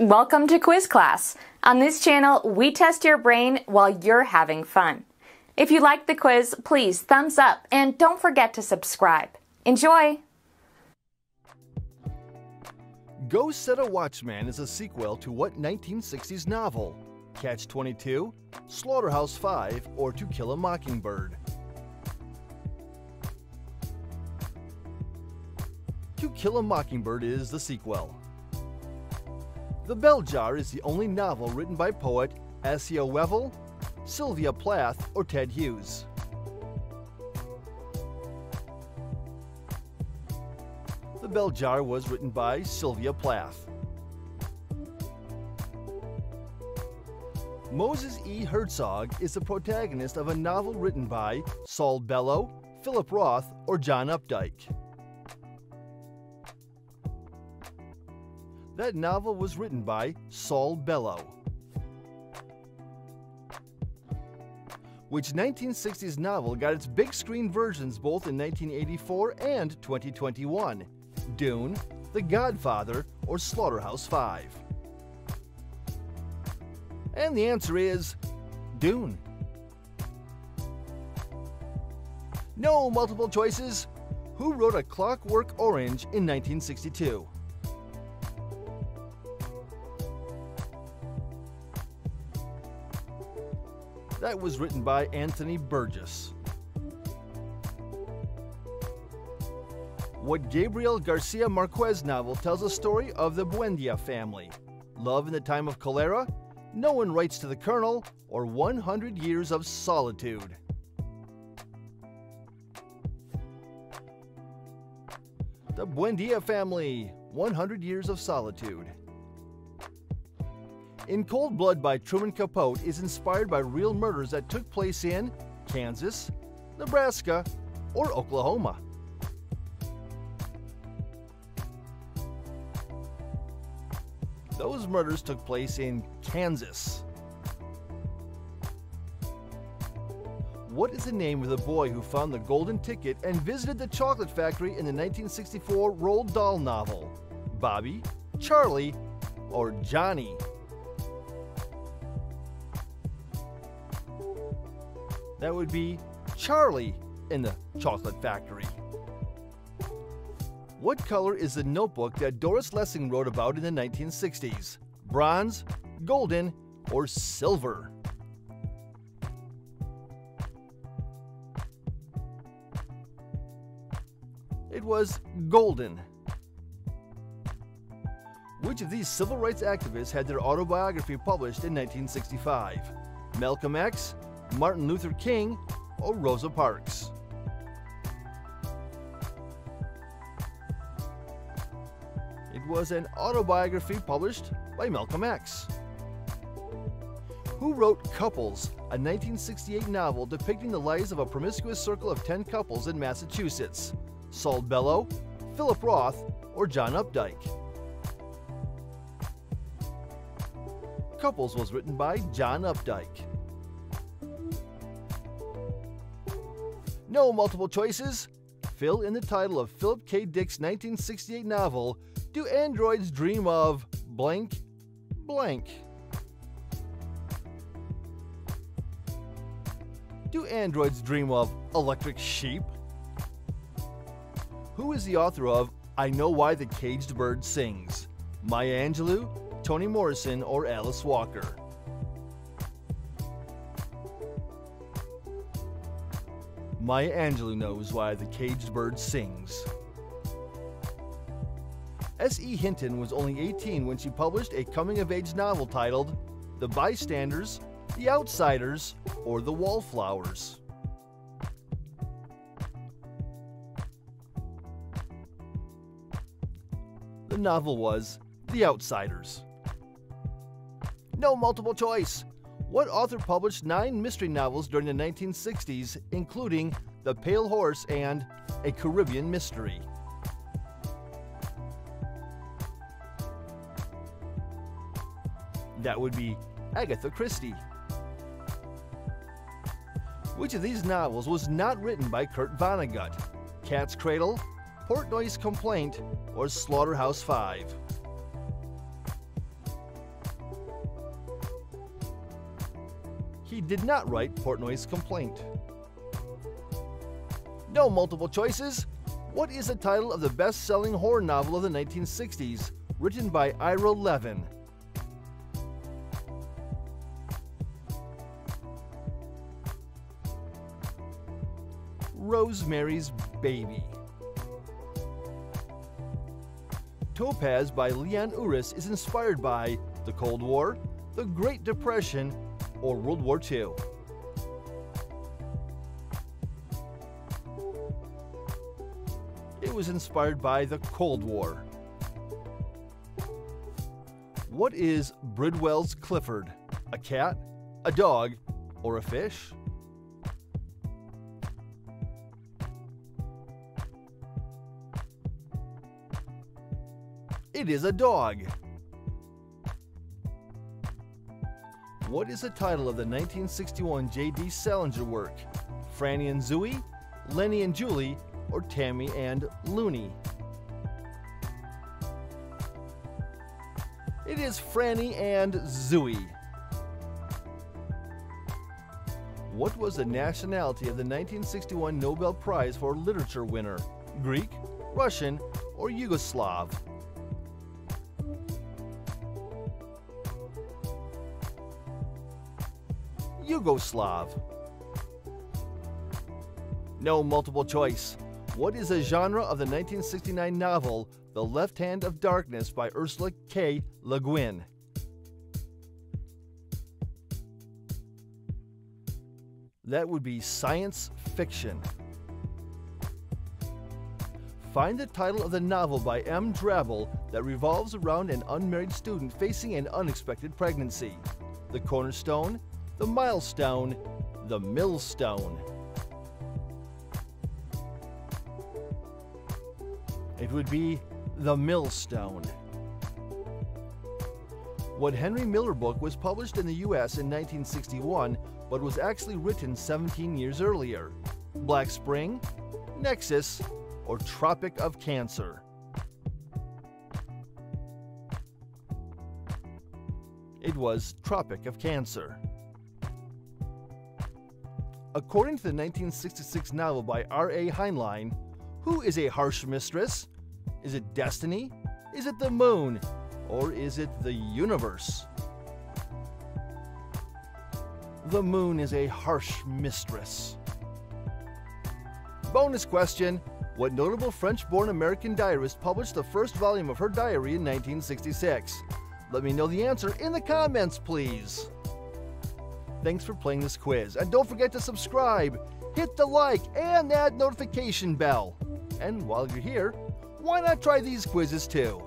Welcome to Quiz Class. On this channel, we test your brain while you're having fun. If you like the quiz, please thumbs up and don't forget to subscribe. Enjoy! Go Set a Watchman is a sequel to what 1960s novel? Catch 22, Slaughterhouse 5, or To Kill a Mockingbird? To Kill a Mockingbird is the sequel. The Bell Jar is the only novel written by poet Assia Wevill, Sylvia Plath, or Ted Hughes. The Bell Jar was written by Sylvia Plath. Moses E. Herzog is the protagonist of a novel written by Saul Bellow, Philip Roth, or John Updike. That novel was written by Saul Bellow. Which 1960s novel got its big screen versions both in 1984 and 2021? Dune, The Godfather, or Slaughterhouse 5? And the answer is Dune. No multiple choices. Who wrote A Clockwork Orange in 1962? That was written by Anthony Burgess. What Gabriel Garcia Marquez novel tells a story of the Buendia family? Love in the Time of Cholera, No One Writes to the Colonel, or 100 Years of Solitude? The Buendia family, 100 Years of Solitude. In Cold Blood by Truman Capote is inspired by real murders that took place in Kansas, Nebraska, or Oklahoma. Those murders took place in Kansas. What is the name of the boy who found the golden ticket and visited the chocolate factory in the 1964 Roald Dahl novel? Bobby, Charlie, or Johnny? That would be Charlie in the chocolate factory. What color is the notebook that Doris Lessing wrote about in the 1960s? Bronze, golden, or silver? It was golden. Which of these civil rights activists had their autobiography published in 1965? Malcolm X, Martin Luther King, or Rosa Parks? It was an autobiography published by Malcolm X. Who wrote Couples, a 1968 novel depicting the lives of a promiscuous circle of 10 couples in Massachusetts? Saul Bellow, Philip Roth, or John Updike? Couples was written by John Updike. No multiple choices. Fill in the title of Philip K. Dick's 1968 novel, Do Androids Dream of Blank Blank? Do androids dream of electric sheep? Who is the author of I Know Why the Caged Bird Sings? Maya Angelou, Toni Morrison, or Alice Walker? Maya Angelou knows why the caged bird sings. S.E. Hinton was only 18 when she published a coming of age novel titled The Bystanders, The Outsiders, or The Wallflowers. The novel was The Outsiders. No multiple choice. What author published nine mystery novels during the 1960s, including The Pale Horse and A Caribbean Mystery? That would be Agatha Christie. Which of these novels was not written by Kurt Vonnegut? Cat's Cradle, Portnoy's Complaint, or Slaughterhouse He did not write Portnoy's complaint. No multiple choices. What is the title of the best selling horror novel of the 1960s, written by Ira Levin? Rosemary's Baby. Topaz by Leon Uris is inspired by the Cold War, the Great Depression, or World War II. It was inspired by the Cold War. What is Bridwell's Clifford? A cat, a dog, or a fish? It is a dog. What is the title of the 1961 J.D. Salinger work? Franny and Zooey, Lenny and Julie, or Tammy and Looney? It is Franny and Zooey. What was the nationality of the 1961 Nobel Prize for Literature winner? Greek, Russian, or Yugoslav? Yugoslav. No multiple choice. What is the genre of the 1969 novel The Left Hand of Darkness by Ursula K. Le Guin? That would be science fiction. Find the title of the novel by M. Drabble that revolves around an unmarried student facing an unexpected pregnancy. The Cornerstone, the milestone, the millstone. It would be the millstone. What Henry Miller book was published in the US in 1961 but was actually written 17 years earlier? Black Spring, Nexus, or Tropic of Cancer? It was Tropic of Cancer. According to the 1966 novel by R.A. Heinlein, who is a harsh mistress? Is it destiny? Is it the moon? Or is it the universe? The moon is a harsh mistress. Bonus question What notable French born American diarist published the first volume of her diary in 1966? Let me know the answer in the comments, please. Thanks for playing this quiz, and don't forget to subscribe, hit the like, and that notification bell. And while you're here, why not try these quizzes too?